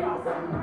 chaos.